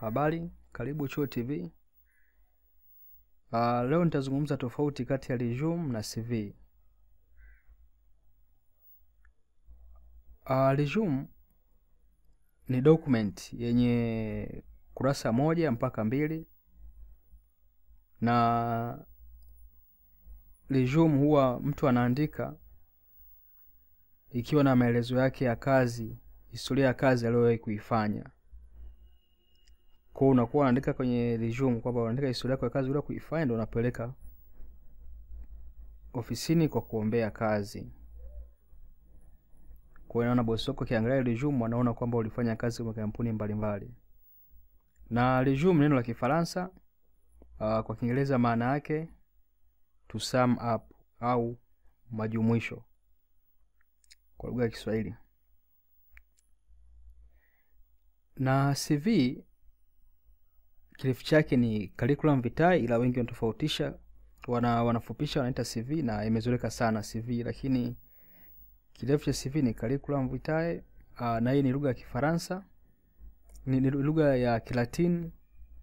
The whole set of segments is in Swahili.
Habari, karibu Chuo TV. Uh, leo nitazungumza tofauti kati ya resume na CV. Uh, resume ni document yenye kurasa moja mpaka mbili na resume huwa mtu anaandika ikiwa na maelezo yake ya kazi, historia ya kazi aliyowahi kuifanya. Kwa unakuwa unaandika kwenye resume kwamba unaandika historia yako ya kazi ule kuifanya, ndio unapeleka ofisini kwa kuombea kazi. Kwa naona bosi wako akiangalia resume anaona kwamba ulifanya kazi kwa kampuni mbalimbali. Na resume neno la Kifaransa, uh, kwa Kiingereza maana yake to sum up au majumuisho kwa lugha ya Kiswahili. Na CV kirefu chake ni curriculum vitae, ila wengi wanatofautisha, wana wanafupisha wanaita CV na imezoeleka sana CV, lakini kirefu cha CV ni curriculum vitae. Uh, na hii ni lugha ya Kifaransa, ni, ni lugha ya Kilatini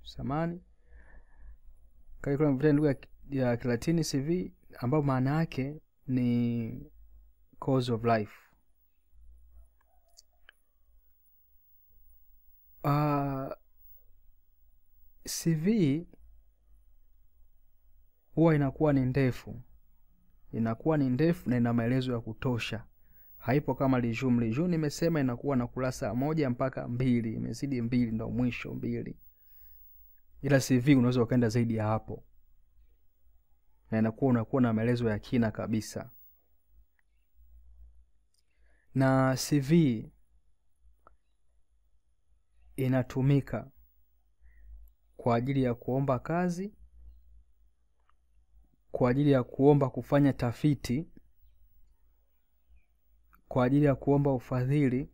samani. Curriculum vitae ni lugha ya Kilatini CV, ambayo maana yake ni course of life. Uh, CV huwa inakuwa ni ndefu, inakuwa ni ndefu na ina maelezo ya kutosha. Haipo kama resume. Resume nimesema inakuwa na kurasa moja mpaka mbili, imezidi mbili ndo mwisho mbili, ila CV unaweza ukaenda zaidi ya hapo, na inakuwa unakuwa na maelezo ya kina kabisa. Na CV inatumika kwa ajili ya kuomba kazi, kwa ajili ya kuomba kufanya tafiti, kwa ajili ya kuomba ufadhili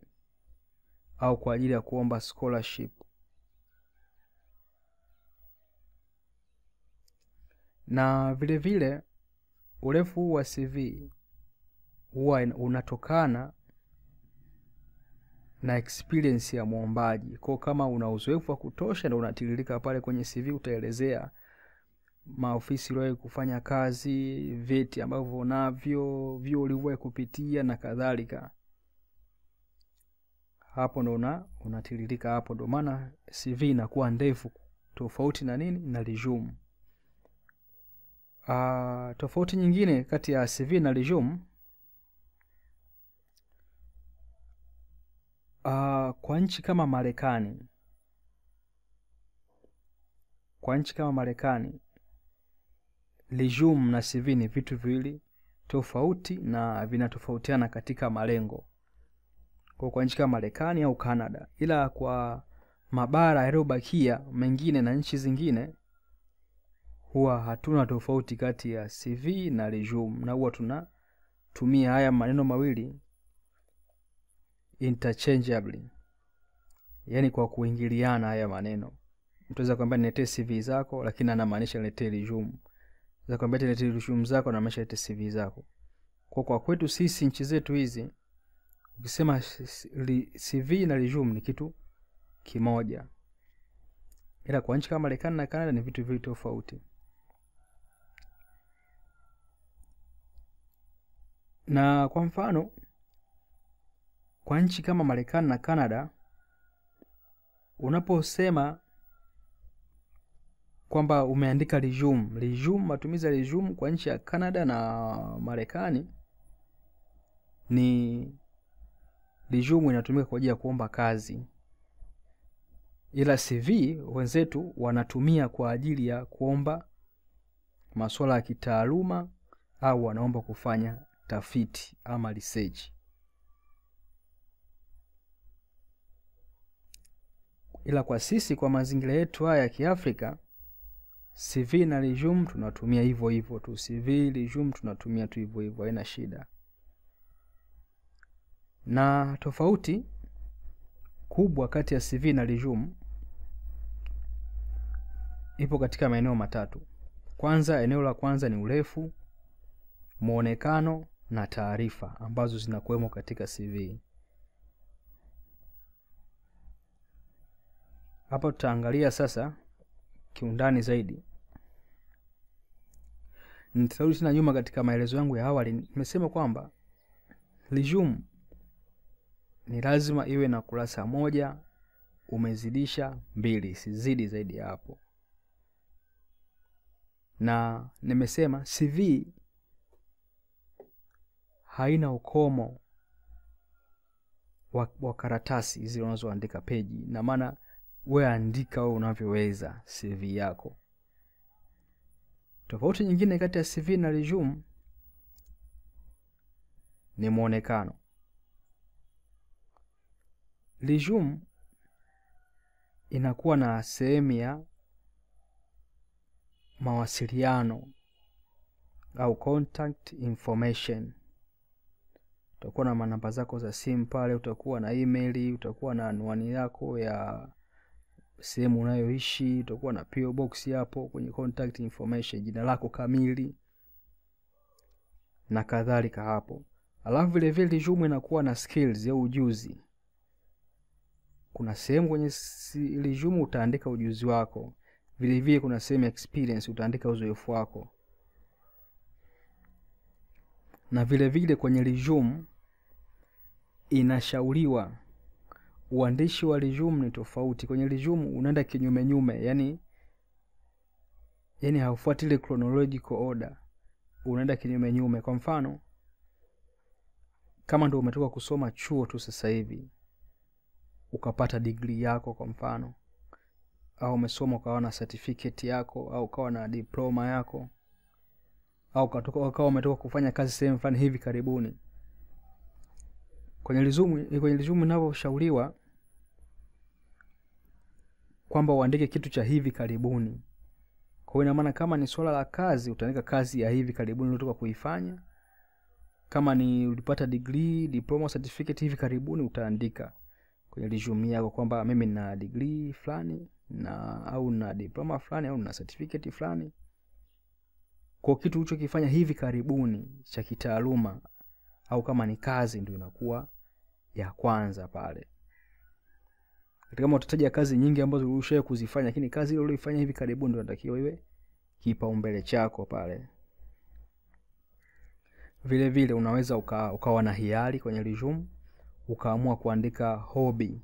au kwa ajili ya kuomba scholarship. Na vile vile urefu huu wa CV huwa unatokana na experience ya mwombaji. Kwa kama una uzoefu wa kutosha, na unatiririka pale kwenye CV, utaelezea maofisi uliwahi kufanya kazi, vyeti ambavyo unavyo, vyuo ulivyowahi kupitia na kadhalika. Hapo ndo una unatiririka hapo, ndo maana CV inakuwa ndefu, tofauti na nini na resume. Uh, tofauti nyingine kati ya CV na resume Uh, kwa nchi kama Marekani, kwa nchi kama Marekani lijum na CV ni vitu viwili tofauti na vinatofautiana katika malengo, kwa kwa nchi kama Marekani au Canada, ila kwa mabara yaliyobakia mengine na nchi zingine huwa hatuna tofauti kati ya CV na resume, na huwa tunatumia haya maneno mawili interchangeably, yaani kwa kuingiliana haya maneno. Mtu aweza kuambia niletee CV zako, lakini anamaanisha niletee resume. Aweza kuambia niletee resume zako, anamaanisha niletee CV zako. Kwa kwa kwetu sisi nchi zetu hizi, ukisema CV na resume ni kitu kimoja, ila kwa nchi kama Marekani na Canada ni vitu viwili tofauti. Na kwa mfano kwa nchi kama Marekani na Kanada, unaposema kwamba umeandika resume, resume, matumizi ya resume kwa nchi ya Kanada na Marekani ni resume inatumika kwa ajili ya kuomba kazi, ila CV wenzetu wanatumia kwa ajili ya kuomba masuala ya kitaaluma au wanaomba kufanya tafiti ama research. Ila kwa sisi kwa mazingira yetu haya ya Kiafrika, CV na resume tunatumia hivyo hivyo tu. CV resume tunatumia tu hivyo hivyo, haina shida. Na tofauti kubwa kati ya CV na resume ipo katika maeneo matatu. Kwanza, eneo la kwanza ni urefu, muonekano na taarifa ambazo zinakuwemo katika CV. Hapa tutaangalia sasa kiundani zaidi. Nitarudi tena nyuma katika maelezo yangu ya awali. Nimesema kwamba lijum ni lazima iwe na kurasa moja umezidisha mbili sizidi zaidi ya hapo. Na nimesema cv haina ukomo wa, wa karatasi hizi unazoandika peji. Na maana we andika we unavyoweza cv yako. Tofauti nyingine kati ya cv na resume ni mwonekano. Resume inakuwa na sehemu ya mawasiliano au contact information. Utakuwa na manamba zako za simu pale utakuwa na email utakuwa na anwani yako ya sehemu unayoishi utakuwa na PO box hapo kwenye contact information jina lako kamili na kadhalika hapo. Alafu vile vile resume inakuwa na skills au ujuzi. Kuna sehemu kwenye resume utaandika ujuzi wako. Vile vile kuna sehemu experience utaandika uzoefu wako. Na vile vile kwenye resume inashauriwa uandishi wa resume ni tofauti. Kwenye resume unaenda kinyume nyume yani yani haufuati ile chronological order. Unaenda kinyume nyume. Kwa mfano kama ndo umetoka kusoma chuo tu sasa hivi ukapata digrii yako kwa mfano au umesoma ukawa na certificate yako au ukawa na diploma yako au ukawa umetoka kufanya kazi sehemu fulani hivi karibuni. Kwenye resume kwenye resume inavyoshauriwa kwamba uandike kitu cha hivi karibuni. Kwa hiyo inamaana kama ni swala la kazi utaandika kazi ya hivi karibuni uliotoka kuifanya. Kama ni ulipata degree diploma certificate hivi karibuni utaandika kwenye resume yako kwamba mimi na degree fulani na au na diploma fulani au na certificate fulani. Kwa kitu ulichokifanya hivi karibuni cha kitaaluma au kama ni kazi ndio inakuwa ya kwanza pale kama utataja kazi nyingi ambazo ulishawahi kuzifanya lakini kazi ile ulioifanya hivi karibuni ndio inatakiwa iwe kipaumbele chako pale. Vile vile unaweza uka, ukawa na hiari kwenye resume ukaamua kuandika hobi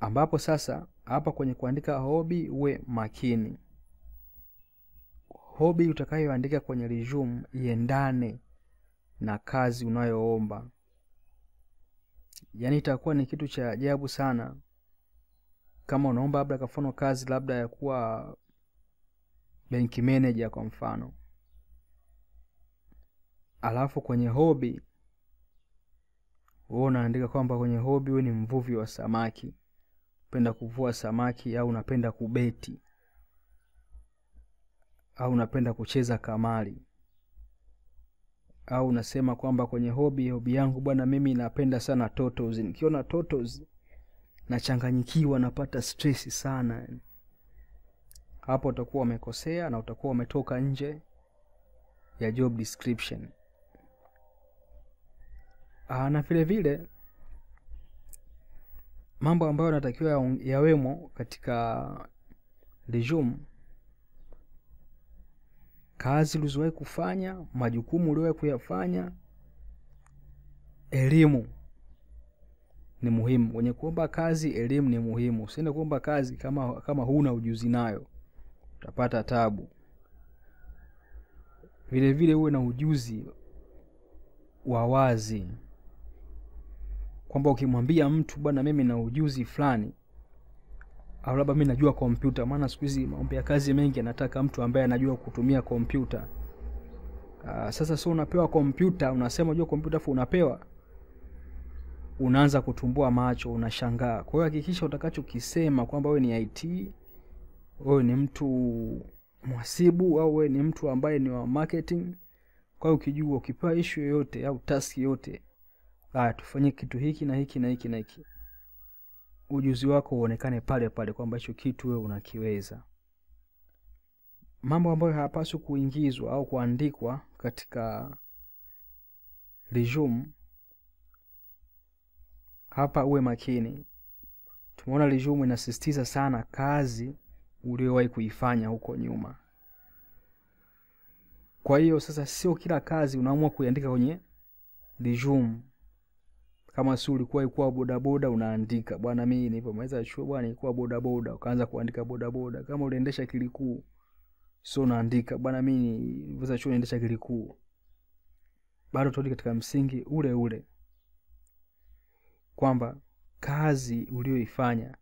ambapo sasa hapa kwenye kuandika hobi uwe makini. Hobi utakayoandika kwenye resume iendane na kazi unayoomba yaani itakuwa ni kitu cha ajabu sana. Kama unaomba labda kwa mfano kazi labda ya kuwa benki manager kwa mfano. Alafu kwenye hobi huo unaandika kwamba kwenye hobi huwe ni mvuvi wa samaki. Penda kuvua samaki au unapenda kubeti. Au unapenda kucheza kamari au unasema kwamba kwenye hobi hobi yangu bwana mimi napenda sana totos nikiona totos nachanganyikiwa napata stress sana. Hapo utakuwa umekosea na utakuwa umetoka nje ya job description. Aa, na vile vile mambo ambayo yanatakiwa yawemo katika resume kazi ulizowahi kufanya majukumu uliowahi kuyafanya. Elimu ni muhimu. Kwenye kuomba kazi elimu ni muhimu. Usiende kuomba kazi kama kama huna ujuzi nayo. Utapata tabu. Vile vile uwe na ujuzi wa wazi. Kwamba ukimwambia mtu bwana mimi na ujuzi fulani au labda mi najua kompyuta maana siku hizi maombi ya kazi mengi anataka mtu ambaye anajua kutumia kompyuta. Uh, sasa sio unapewa kompyuta unasema unajua kompyuta afu unapewa unaanza kutumbua macho unashangaa. Kwa hiyo hakikisha utakachokisema kwamba wewe ni it wewe ni mtu mwasibu au wewe ni mtu ambaye ni wa marketing kwa hiyo ukijua ukipewa ishu yoyote au task yoyote aya tufanye kitu hiki na hiki na hiki na hiki ujuzi wako uonekane pale pale kwamba hicho kitu wewe unakiweza. Mambo ambayo hayapaswi kuingizwa au kuandikwa katika resume hapa uwe makini. Tumeona resume inasisitiza sana kazi uliowahi kuifanya huko nyuma. Kwa hiyo sasa sio kila kazi unaamua kuiandika kwenye resume kama si ulikuwa ikuwa bodaboda unaandika. Bwana mii nilipomaliza chuo bwana ilikuwa bodaboda. Ukaanza kuandika bodaboda. Kama uliendesha kilikuu so unaandika. Bwana mi nilipomaliza chuo naendesha kilikuu bado turudi katika msingi ule ule. Kwamba kazi ulioifanya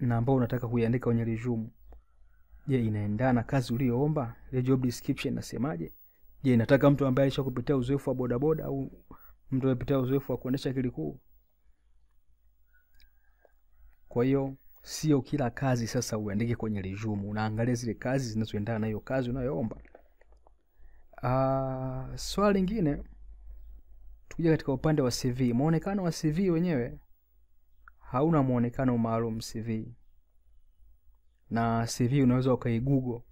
na ambao unataka kuiandika kwenye resume je inaendana na kazi uliyoomba? Ile job description inasemaje? Je inataka mtu ambaye alisha kupitia uzoefu wa bodaboda au mtu amepitia uzoefu wa kuendesha akili kuu. Kwa hiyo sio kila kazi sasa uandike kwenye resume. Unaangalia zile kazi zinazoendana na hiyo kazi unayoomba. Uh, swala lingine tukija katika upande wa cv mwonekano wa cv wenyewe hauna mwonekano maalum cv na cv unaweza ukaigugo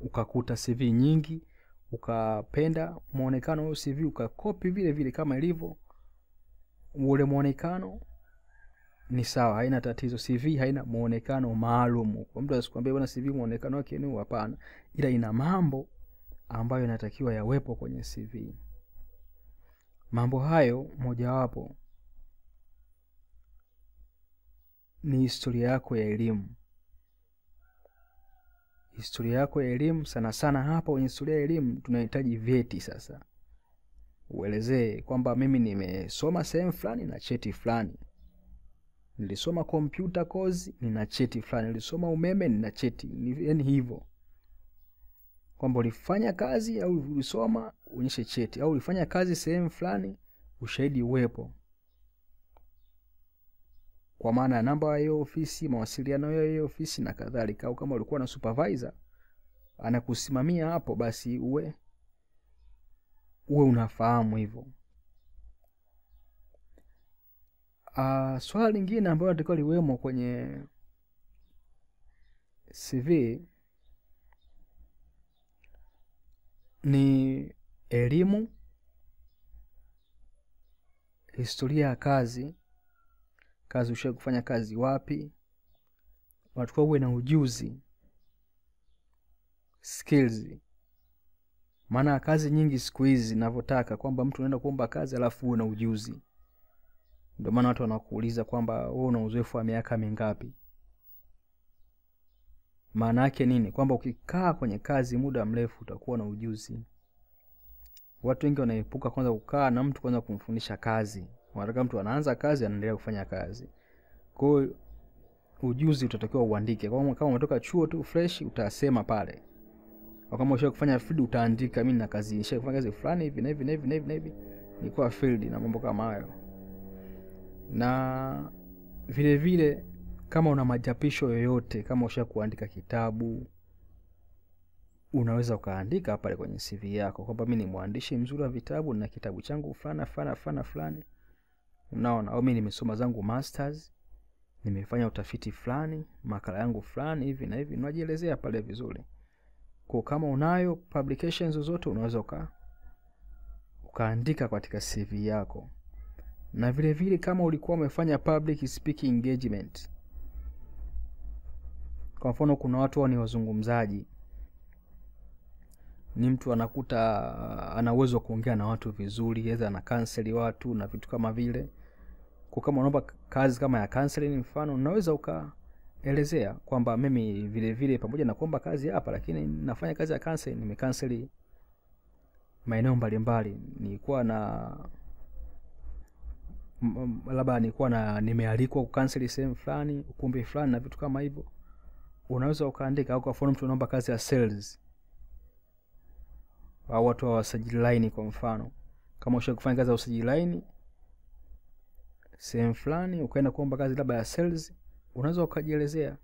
ukakuta cv nyingi ukapenda mwonekano wa cv ukakopi vile vile kama ilivyo ule mwonekano ni sawa haina tatizo. Cv haina mwonekano maalum kwa mtu asikwambia bwana cv muonekano wake ni hapana. Ila ina mambo ambayo yanatakiwa yawepo kwenye cv mambo hayo mojawapo ni historia yako ya elimu historia yako ya elimu sana sana hapa kwenye historia ya elimu tunahitaji vyeti sasa. Uelezee kwamba mimi nimesoma sehemu fulani na cheti fulani. Nilisoma kompyuta kozi nina cheti fulani. Nilisoma umeme nina cheti. Yani hivyo. Kwamba ulifanya kazi au ulisoma uonyeshe cheti. Au ulifanya kazi sehemu fulani ushahidi uwepo kwa maana ya namba ya hiyo ofisi mawasiliano ya hiyo ofisi na kadhalika. Au kama ulikuwa na supervisor anakusimamia hapo basi uwe uwe unafahamu hivyo. Uh, swala lingine ambayo natakiwa liwemo kwenye cv ni elimu historia ya kazi kazi ushae kufanya kazi wapi? Unatakiwa uwe na ujuzi skills. Maana kazi nyingi siku hizi navyotaka kwamba mtu unaenda kuomba kazi alafu uwe na ujuzi. Ndio maana watu wanakuuliza kwamba wewe una uzoefu wa miaka mingapi? Maana yake nini? Kwamba ukikaa kwenye kazi muda mrefu utakuwa na ujuzi. Watu wengi wanaepuka kwanza kukaa na mtu kwanza kumfundisha kazi wanataka mtu anaanza kazi anaendelea kufanya kazi. Kwao ujuzi utatakiwa uandike. Kama umetoka chuo tu fresh utasema pale. Kama usha kufanya field utaandika mi na kazi nisha kufanya kazi fulani hivi na hivi na hivi na hivi na hivi. Nilikuwa field na mambo kama hayo. Na vile vile kama una machapisho yoyote kama usha kuandika kitabu unaweza ukaandika pale kwenye cv yako kwamba mi ni mwandishi mzuri wa vitabu na kitabu changu fulani fulani fulani fulani unaona au mi nimesoma zangu masters nimefanya utafiti fulani makala yangu fulani hivi na hivi najielezea pale vizuri. Kwa kama unayo publications zozote unaweza uka ukaandika katika cv yako. Na vile vile kama ulikuwa umefanya public speaking engagement. Kwa mfano kuna watu wao ni wazungumzaji. Ni mtu anakuta ana uwezo wa kuongea na watu vizuri eza ana kanseli watu na vitu kama vile kwa kama unaomba kazi kama ya counseling mfano unaweza ukaelezea kwamba mimi vile vile pamoja na kuomba kazi hapa lakini nafanya kazi ya counseling nimekanseli maeneo mbalimbali. Nilikuwa na labda nilikuwa na nimealikwa kukanseli sehemu fulani ukumbi fulani na vitu kama hivyo. Unaweza ukaandika au kwa mfano mtu unaomba kazi ya sales. Au watu wa wasajili laini kwa mfano. Kama usha kufanya kazi ya usajili laini sehemu fulani ukaenda kuomba kazi labda ya sales unaweza ukajielezea.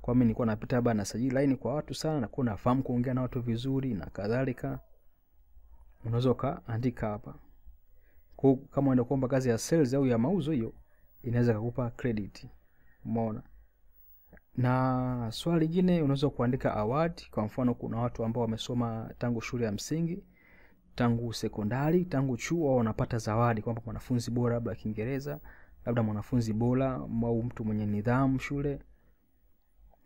Kwa mimi nilikuwa napita labda na sajili laini kwa watu sana nakuwa nafahamu kuongea na watu vizuri na kadhalika. Unaweza ukaandika hapa. Kwa kama unaenda kuomba kazi ya sales au ya mauzo hiyo inaweza kukupa credit. Umeona? Na swali lingine unaweza kuandika award. Kwa mfano kuna watu ambao wamesoma tangu shule ya msingi tangu sekondari tangu chuo wanapata zawadi kwamba mwanafunzi bora labda kiingereza labda mwanafunzi bora au mtu mwenye nidhamu shule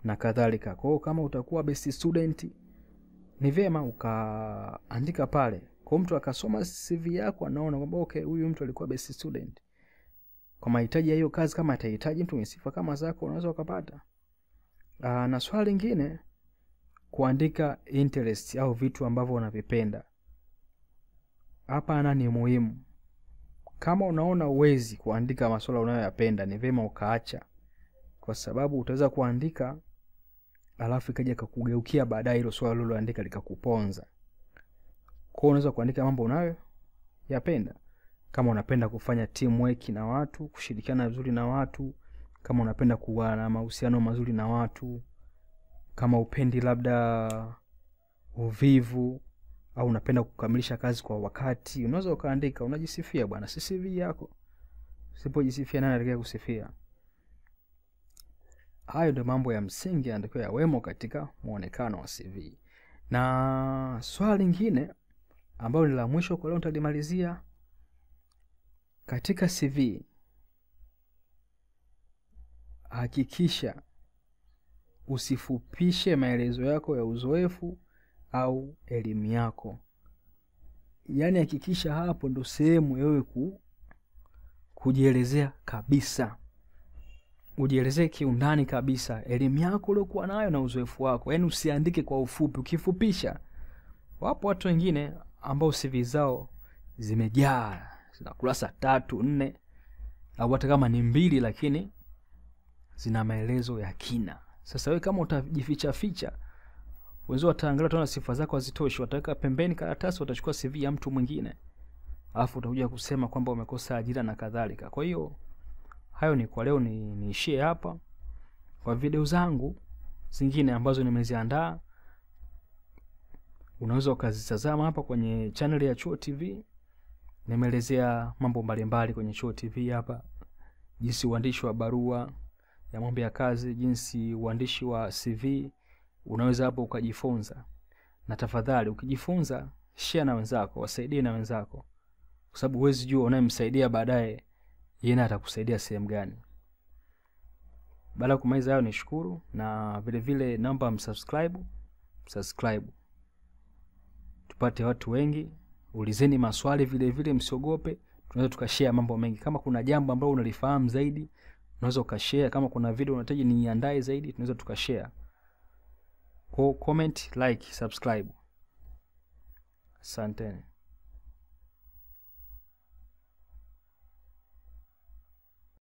na kadhalika. Kwao kama utakuwa best student ni vyema ukaandika pale. Kwa mtu akasoma cv yako anaona kwamba okay huyu mtu alikuwa best student. Kwa mahitaji ya hiyo kazi kama atahitaji mtu mwenye sifa kama zako unaweza ukapata. Aa, na swala lingine kuandika interest au vitu ambavyo unavipenda hapana ni muhimu. Kama unaona uwezi kuandika maswala unayoyapenda ni vema ukaacha. Kwa sababu utaweza kuandika alafu ikaja kakugeukia baadaye hilo swala uliloandika likakuponza. Kwao unaweza kuandika mambo unayo yapenda kama unapenda kufanya teamwork na watu kushirikiana vizuri na watu kama unapenda kuwa na mahusiano mazuri na watu kama upendi labda uvivu au unapenda kukamilisha kazi kwa wakati unaweza ukaandika unajisifia bwana si cv yako. Usipojisifia nani atakia kusifia? Hayo ndio mambo ya msingi yanatakiwa yawemo katika mwonekano wa cv na swala lingine ambalo ni la mwisho kwa leo nitalimalizia. Katika cv hakikisha usifupishe maelezo yako ya uzoefu au elimu yako. Yaani hakikisha hapo ndo sehemu wewe ku, kujielezea kabisa. Ujielezee kiundani kabisa. Elimu yako uliokuwa nayo na uzoefu wako. Yaani usiandike kwa ufupi ukifupisha. Wapo watu wengine ambao sivi zao zimejaa zina kurasa tatu nne au hata kama ni mbili lakini zina maelezo ya kina. Sasa wewe kama utajificha ficha wenzio wataangalia wataona sifa zako hazitoshi wataweka pembeni karatasi watachukua cv ya mtu mwingine. Alafu utakuja kusema kwamba umekosa ajira na kadhalika. Kwa hiyo hayo ni kwa leo ni niishie hapa kwa video zangu zingine ambazo nimeziandaa. Unaweza ukazitazama hapa kwenye channel ya chuo tv nimeelezea mambo mbalimbali kwenye chuo tv hapa. Jinsi uandishi wa barua ya mambo ya kazi jinsi uandishi wa cv unaweza hapo ukajifunza. Na tafadhali ukijifunza share na wenzako wasaidie na wenzako. Kwa sababu huwezi jua unayemsaidia baadaye yeye naye atakusaidia sehemu gani. Baada ya kumaliza hayo nishukuru. Na vile vile naomba msubscribe subscribe tupate watu wengi. Ulizeni maswali vile vile msiogope. Tunaweza tukashare mambo mengi. Kama kuna jambo ambalo unalifahamu zaidi unaweza ukashare. Kama kuna video unahitaji niandae zaidi tunaweza tukashare comment like subscribe. Asanteni